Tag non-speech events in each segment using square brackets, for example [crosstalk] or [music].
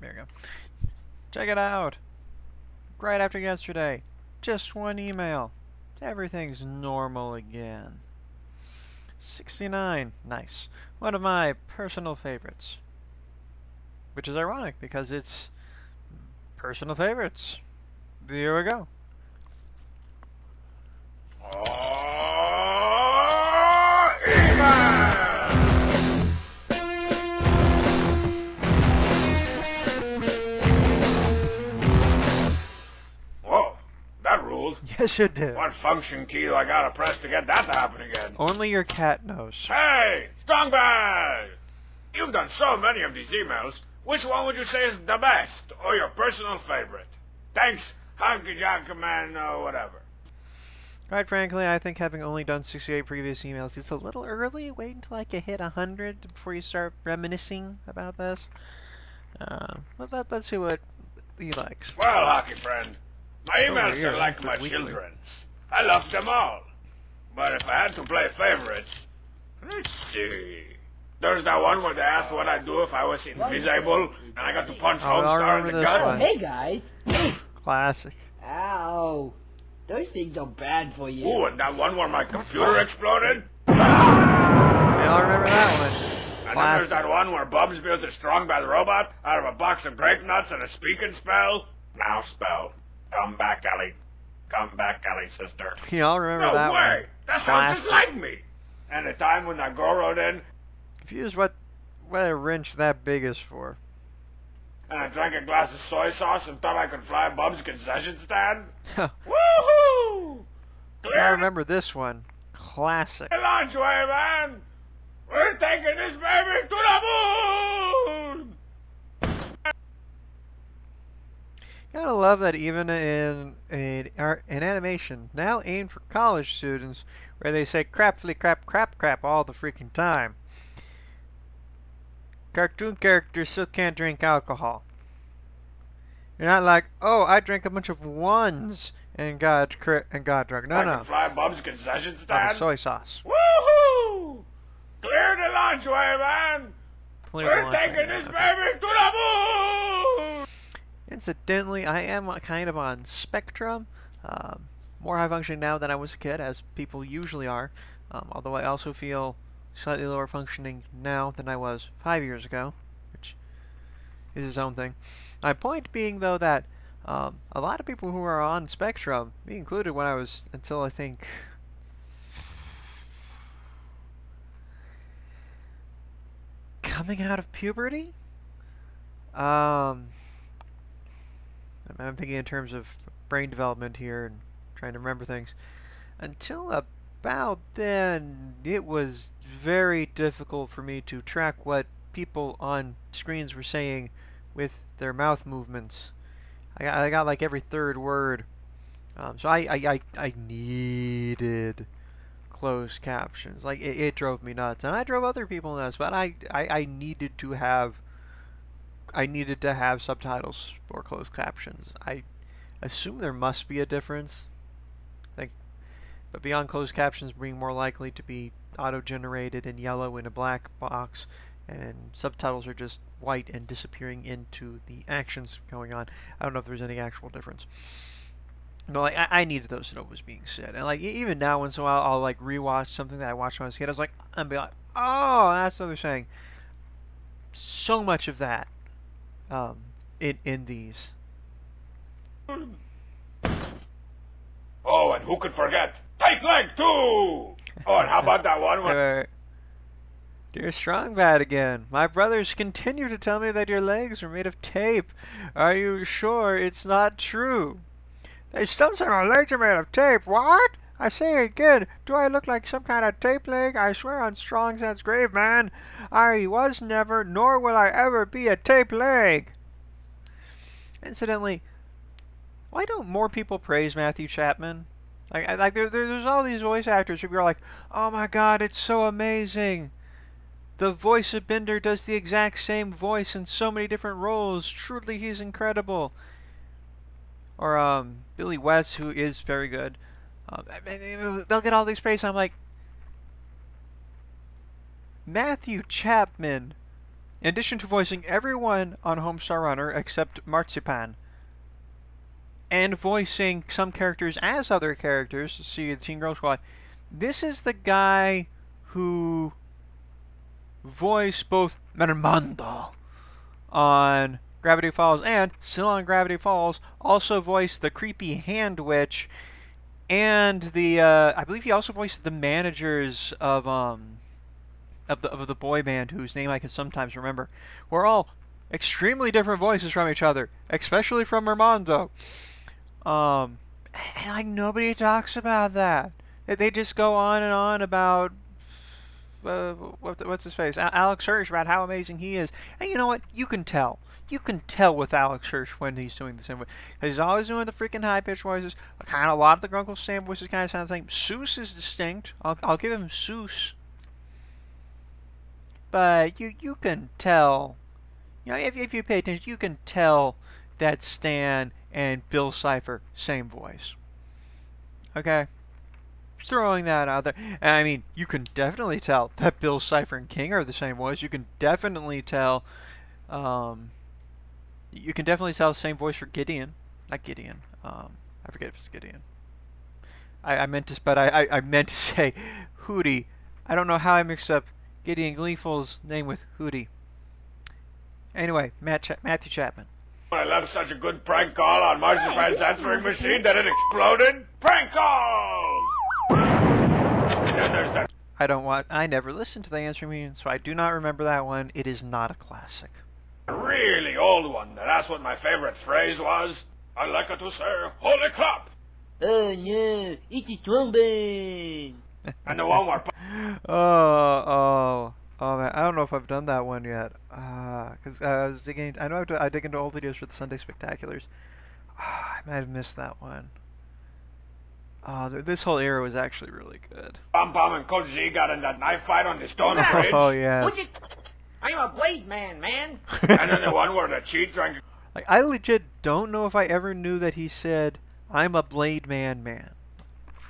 there you go. Check it out. Right after yesterday. Just one email. Everything's normal again. 69. Nice. One of my personal favorites. Which is ironic because it's personal favorites. There we go. Yes, it did. What function key do I gotta press to get that to happen again? Only your cat knows. Hey, Strong Bad! You've done so many of these emails. Which one would you say is the best, or your personal favorite? Thanks, Honky Jonk Man, or whatever. Quite frankly, I think having only done 68 previous emails, it's a little early. Wait until I can hit 100 before you start reminiscing about this. Uh, let, let's see what he likes. Well, hockey friend, my Over emails are like my weekly. children. I love them all. But if I had to play favorites, let's see. There's that one where they asked what I'd do if I was invisible and I got to punch Oh, I Homestar in the this gut. one. Hey guys. [laughs] Classic. Ow. Those things are bad for you. Ooh, and that one where my computer exploded. We all remember that one. And then there's that one where Bubs built a strong bad robot out of a box of grape nuts and a Speak 'n Spell. Now spell. Come back, Ellie. Come back, Ellie, sister. You all remember no that way! one. That sounds just like me. And the time when that girl wrote in, Confused what what a wrench that big is for. and I drank a glass of soy sauce and thought I could fly Bub's concession stand. [laughs] Woohoo! I remember this one. Classic. the launch way, man! We're taking this baby to the moon! Gotta love that even in in, er, in animation, now aimed for college students, where they say crapfully crap crap crap all the freaking time. Cartoon characters still can't drink alcohol. You're not like, oh, I drank a bunch of ones and got and got drunk. No, I no, fly Bub's concession stand. soy sauce. Woohoo! Clear the launch way, man! Clear We're launch taking this baby to the moon! Incidentally, I am kind of on spectrum. Um, more high functioning now than I was a kid, as people usually are. Um, although I also feel slightly lower functioning now than I was five years ago, which is its own thing. My point being, though, that um, a lot of people who are on spectrum, me included, when I was until I think [sighs] coming out of puberty. Um, I'm- thinking in terms of brain development here and trying to remember things. Until about then, it was very difficult for me to track what people on screens were saying with their mouth movements. I got, I got like every third word. Um, so I, I, I, I needed closed captions. Like it, it drove me nuts, and I drove other people nuts. But I, I, I needed to have I needed to have subtitles or closed captions. I assume there must be a difference. Like, but beyond closed captions being more likely to be auto-generated in yellow in a black box, and subtitles are just white and disappearing into the actions going on. I don't know if there's any actual difference. But like, I, I needed those to know what was being said, and like even now, once in a while, I'll like rewatch something that I watched when I was a kid. I was like, I'm be like, oh, that's what they're saying. So much of that um, in in these. Oh, and who could forget? Tight leg, too! Oh, and how about that one where... Uh, Dear Strong Bad again, my brothers continue to tell me that your legs are made of tape. Are you sure it's not true? They still say my legs are made of tape. What? I say again, do I look like some kind of tape leg? I swear on Strong Sad's grave, man. I was never, nor will I ever be a tape leg. Incidentally, why don't more people praise Matthew Chapman? Like, like there, there, there's all these voice actors who are like, "Oh my God, it's so amazing! The voice of Bender does the exact same voice in so many different roles. Truly, he's incredible." Or um, Billy West, who is very good. Um, they'll get all these praise. I'm like, Matthew Chapman in addition to voicing everyone on Homestar Runner except Marzipan, and voicing some characters as other characters, see the Teen Girl Squad, this is the guy who voiced both Mermando on Gravity Falls and still on Gravity Falls, also voiced the creepy hand witch and the uh, I believe he also voiced the managers of um of the of the boy band whose name I can sometimes remember. We're all extremely different voices from each other, especially from Armando. Um, and like nobody talks about that. They- They just go on and on about uh, what's his face, Alex Hirsch, about how amazing he is. And you know what? You can tell. You can tell with Alex Hirsch when he's doing the same voice. He's always doing the freaking high pitched voices. Kind of a lot of the Grunkle Stan voices kind of sound the same. Soos is distinct. I'll, I'll give him Soos. But you you can tell. You know, if, if you pay attention, you can tell that Stan and Bill Cipher same voice. Okay throwing that out there. And I mean, you can definitely tell that Bill Cipher and King are the same voice. You can definitely tell. Um, you can definitely tell the same voice for Gideon, not Gideon. Um, I forget if it's Gideon. I, I meant to, but I, I, I meant to [laughs] say Hootie. I don't know how I mixed up Gideon Gleeful's name with Hootie. Anyway, Matt Cha- Matthew Chapman. I left such a good prank call on Marzipan's answering machine that it exploded. Prank call! I don't want. I never listened to the answering machine, so I do not remember that one. It is not a classic. really old one That's what my favorite phrase was. I like it to say, holy crap! Oh no, it's a trombone. [laughs] And the one where [laughs] Oh, oh, oh man! I don't know if I've done that one yet. Uh, cause I was digging. I know I, do- I dig into old videos for the Sunday Spectaculars. Ah, I might have missed that one. Oh, th- this whole era was actually really good. Pom Pom and Coach Z got in that knife fight on the stone bridge. [laughs] Oh yeah. What's it? I'm a blade man, man. [laughs] and then the one where the cheat drank Like I legit don't know if I ever knew that he said, "I'm a Blade Man, man."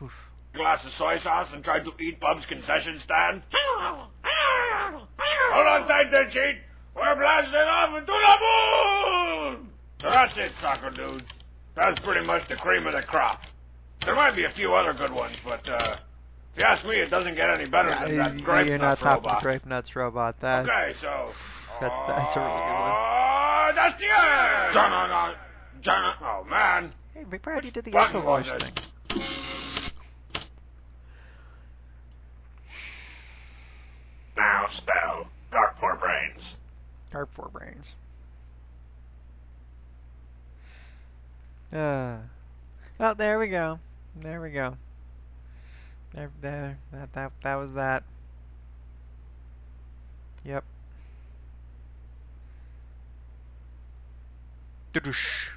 Oof. glass of soy sauce and tried to eat Bub's concession stand. Hold on tight there, cheat. We're blasting off into the moon! So that's it, soccer dudes. That's pretty much the cream of the crop. There might be a few other good ones, but uh, if you ask me, it doesn't get any better Yeah, than that grape you're Nuts not top of robot. the Grape Nuts robot. That Okay, so. [laughs] That- that's a really good one. Oh, that's the end! Dun, dun, dun, dun. Oh, man. hey, Brad, you did the echo voice thing. Now spell. Dark four brains. Dark four brains. Uh, well, there we go. There we go. There, there. That, that, that was that. Yep. Doosh.